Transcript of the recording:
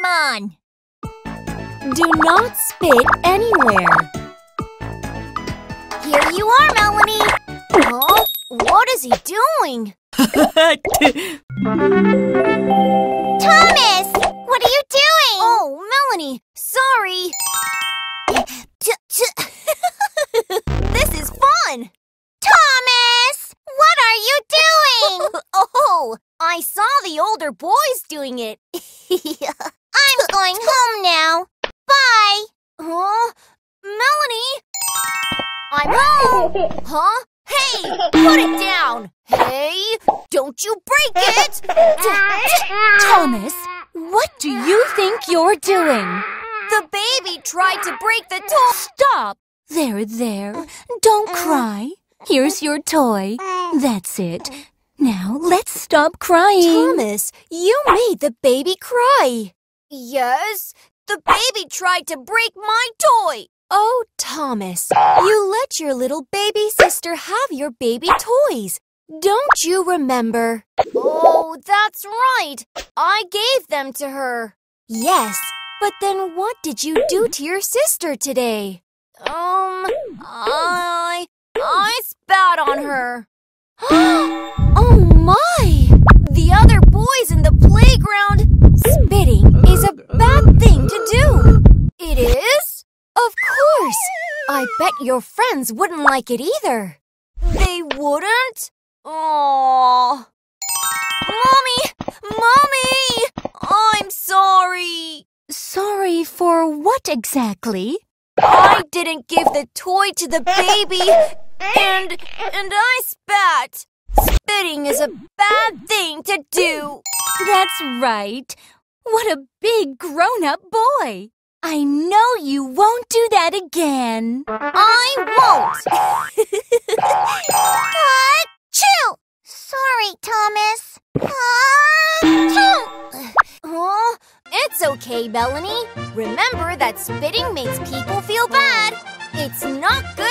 man. Do not spit anywhere. Here you are, Melanie. Huh? What is he doing? Thomas! What are you doing? Oh, Melanie, sorry. this is fun. Thomas! What are you doing? oh, I saw the older boys doing it. I'm home. Huh? Hey, put it down. Hey, don't you break it. Thomas, what do you think you're doing? The baby tried to break the toy. Stop! There, there. Don't cry. Here's your toy. That's it. Now let's stop crying. Thomas, you made the baby cry. Yes, the baby tried to break my toy. Oh, Thomas, you let your little baby sister have your baby toys. Don't you remember? Oh, that's right. I gave them to her. Yes, but then what did you do to your sister today? Um, I. I spat on her. oh my! The other boys in the playground. Spitting is a bad thing to do. It is? Course. I bet your friends wouldn't like it either. They wouldn't? Aww. Mommy! Mommy! I'm sorry. Sorry for what exactly? I didn't give the toy to the baby, and and I spat. Spitting is a bad thing to do. That's right. What a big grown-up boy. I know you won't do that again. I won't. Achoo! Sorry, Thomas. Oh, it's okay, Melanie. Remember that spitting makes people feel bad. It's not good.